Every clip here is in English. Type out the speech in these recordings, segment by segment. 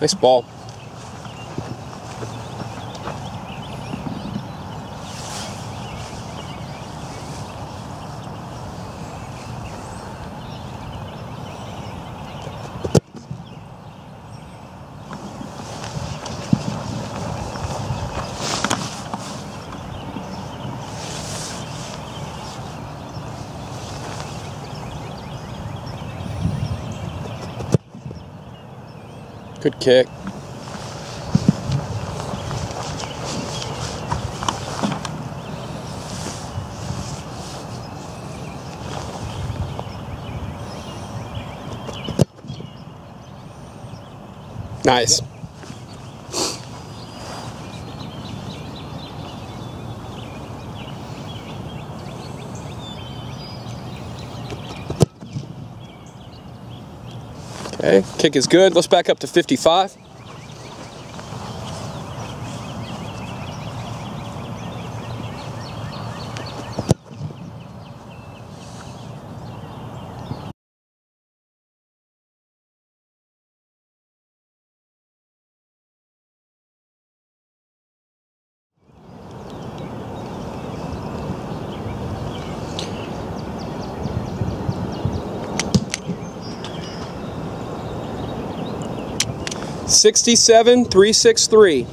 Nice ball. Good kick. Nice. Okay, kick is good. Let's back up to 55. Sixty-seven, three, six, three.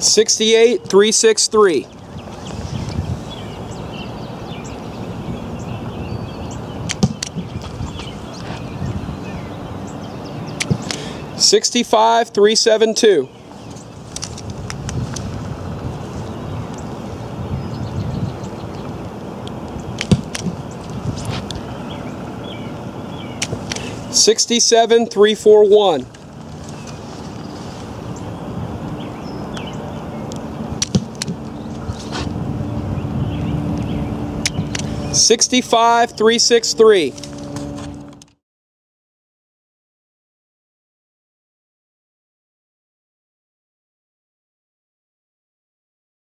Sixty-eight, three, six, three. Sixty-five, three, seven, two. Sixty-seven, three, four, one. Sixty-five, three, six, three.